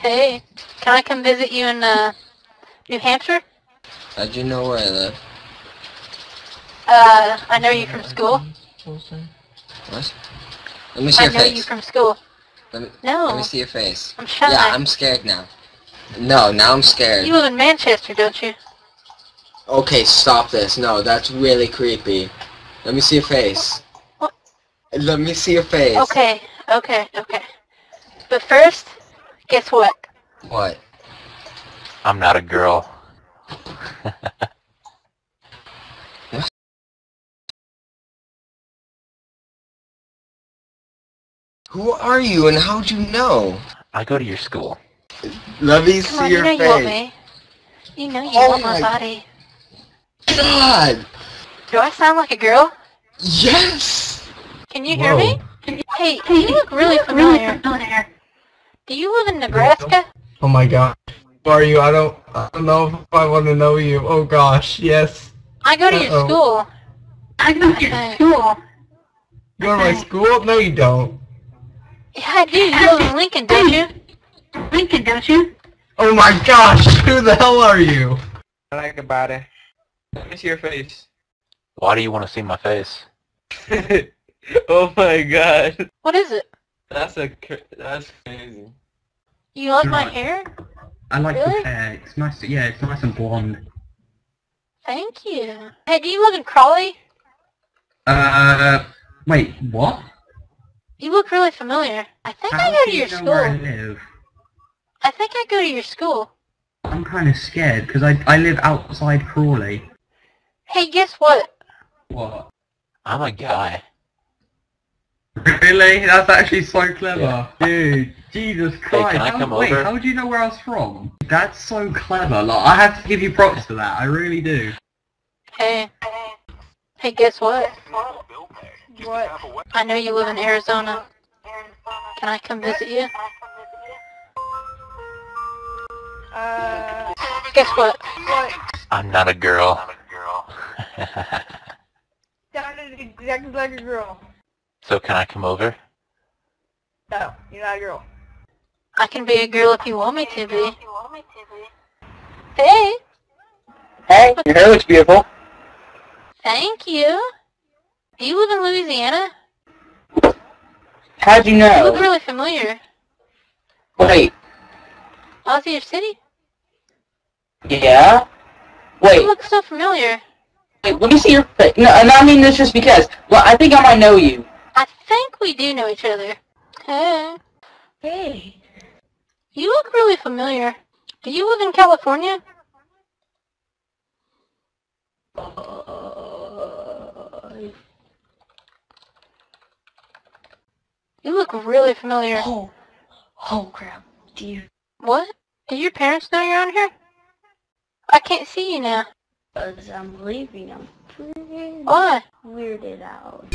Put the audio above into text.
Hey, can I come visit you in uh, New Hampshire? How'd you know where I live? Uh, I know you from school. What? Let me see I your know you from school. Let me, No, let me see your face. I'm shy. Yeah, I'm scared now. No, now I'm scared. You live in Manchester, don't you? Okay, stop this. No, that's really creepy. Let me see your face. What? Let me see your face. Okay, okay, okay. But first, guess what? What? I'm not a girl. Who are you and how'd you know? I go to your school. Let me Come see on, your you know you want me. You know you Oh want my my- body. God! Do I sound like a girl? Yes! Can you hear me? Hey, you look really familiar. Do you live in Nebraska? Oh my god. Who are you? I don't I don't know if I want to know you. Oh gosh, yes. I go to your Uh-oh. school. I go to your school. You go to my school? No you don't. Yeah, I do. You live in Lincoln, don't you? Lincoln, don't you? Oh my gosh, who the hell are you? I like about it. Let me see your face. Why do you want to see my face? oh my god. What is it? That's a cr- that's crazy. You like my hair? I like Really? the hair. It's nice. Yeah, it's nice and blonde. Thank you. Hey, do you live in Crawley? Uh, wait, what? You look really familiar. I think I How go do to you your know where I school. live? I think I go to your school. I'm kind of scared because I I live outside Crawley. Hey, guess what? What? I'm a guy. Really? That's actually so clever, Yeah. dude. Jesus Christ! can I how, come wait, over? how do you know where I was from? That's so clever. Like, I have to give you props for that. I really do. Hey. Hey, guess what? What? I know you live in Arizona. Can I come visit you? Uh, Guess what? what? I'm not a girl. Sounded exactly like a girl. So can I come over? No, you're not a girl. I can be a girl if you want me to be. Hey, Hey, your hair looks beautiful. thank you. Do you live in Louisiana? How'd you You look know? really familiar. Wait, Ozzy City? yeah? Wait. You look so familiar. wait, let me see your face. No, and I mean this just because. Well, I think I might know you. I think we do know each other. Hey. Hey. You look really familiar. Do you live in California? You look really familiar. Oh, oh crap. Do you, What? Do your parents know you're on here? I can't see you now. Because I'm leaving, I'm pretty Why? weirded out.